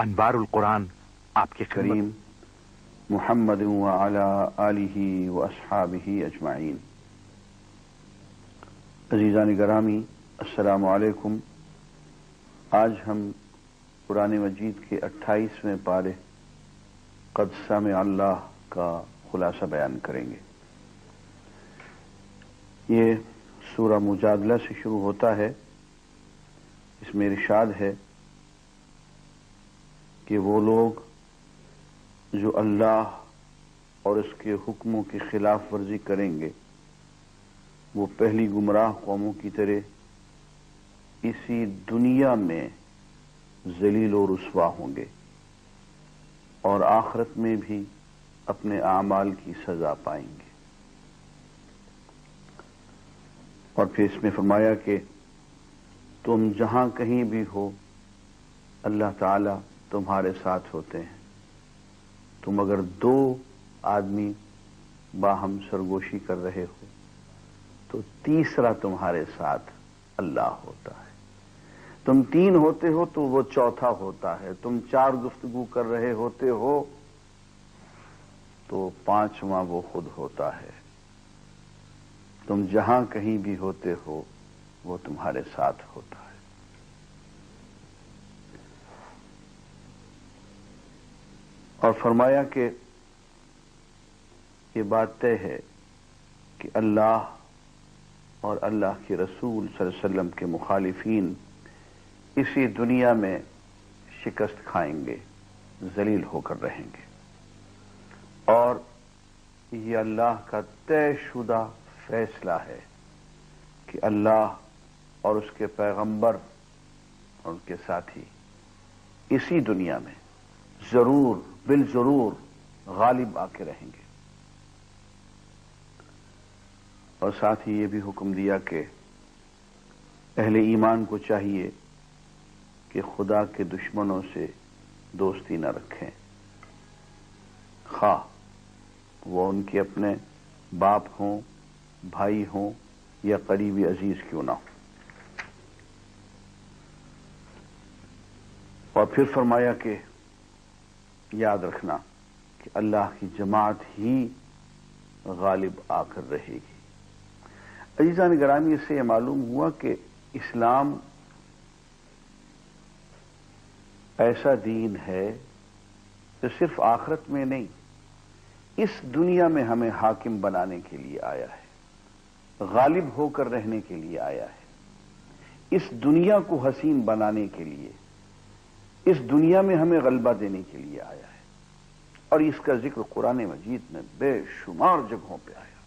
अनवारुल कुरान आपके करीम मोहम्मद आलिही व असहाबिही अजमाइन। अजीज़ा गरामी असलकुम आज हम कुरान मजीद के अट्ठाईसवें पारे कदसा में अल्लाह का खुलासा बयान करेंगे। ये सूरा मुजादला से शुरू होता है। इसमें इरशाद है। कि वो लोग जो अल्लाह और उसके हुक्मों की खिलाफ वर्जी करेंगे, वो पहली गुमराह कौमों की तरह इसी दुनिया में जलील और रसवा होंगे और आखरत में भी अपने आमाल की सजा पाएँगे। और फिर इसमें फरमाया कि तुम जहाँ कहीं भी हो, अल्लाह ताला तुम्हारे साथ होते हैं। तुम अगर दो आदमी बाहम सरगोशी कर रहे हो तो तीसरा तुम्हारे साथ अल्लाह होता है। तुम तीन होते हो तो वो चौथा होता है। तुम चार गुफ्तगु कर रहे होते हो तो पांचवा वो खुद होता है। तुम जहाँ कहीं भी होते हो, वो तुम्हारे साथ होता है। और फरमाया कि ये बात तय है कि अल्लाह और अल्लाह के रसूल वसल्लम के मुखालिफिन इसी दुनिया में शिकस्त खाएँगे, जलील होकर रहेंगे। और ये अल्लाह का तयशुदा फैसला है कि अल्लाह और उसके पैगंबर और उनके साथी इसी दुनिया में ज़रूर बिल ज़रूर गालिब आके रहेंगे। और साथ ही ये भी हुक्म दिया कि अहले ईमान को चाहिए कि खुदा के दुश्मनों से दोस्ती न रखें। खा वो उनके अपने बाप हों, भाई हों या करीबी अज़ीज़ क्यों ना हो। और फिर फरमाया कि याद रखना कि अल्लाह की जमात ही गालिब आकर रहेगी। अजीजान ग्रामी से यह मालूम हुआ कि इस्लाम ऐसा दीन है जो सिर्फ़ आखरत में नहीं, इस दुनिया में हमें हाकिम बनाने के लिए आया है, गालिब होकर रहने के लिए आया है, इस दुनिया को हसीन बनाने के लिए इस दुनिया में हमें गलबा देने के लिए आया है। और इसका ज़िक्र कुरान मजीद में बेशुमार जगहों पर आया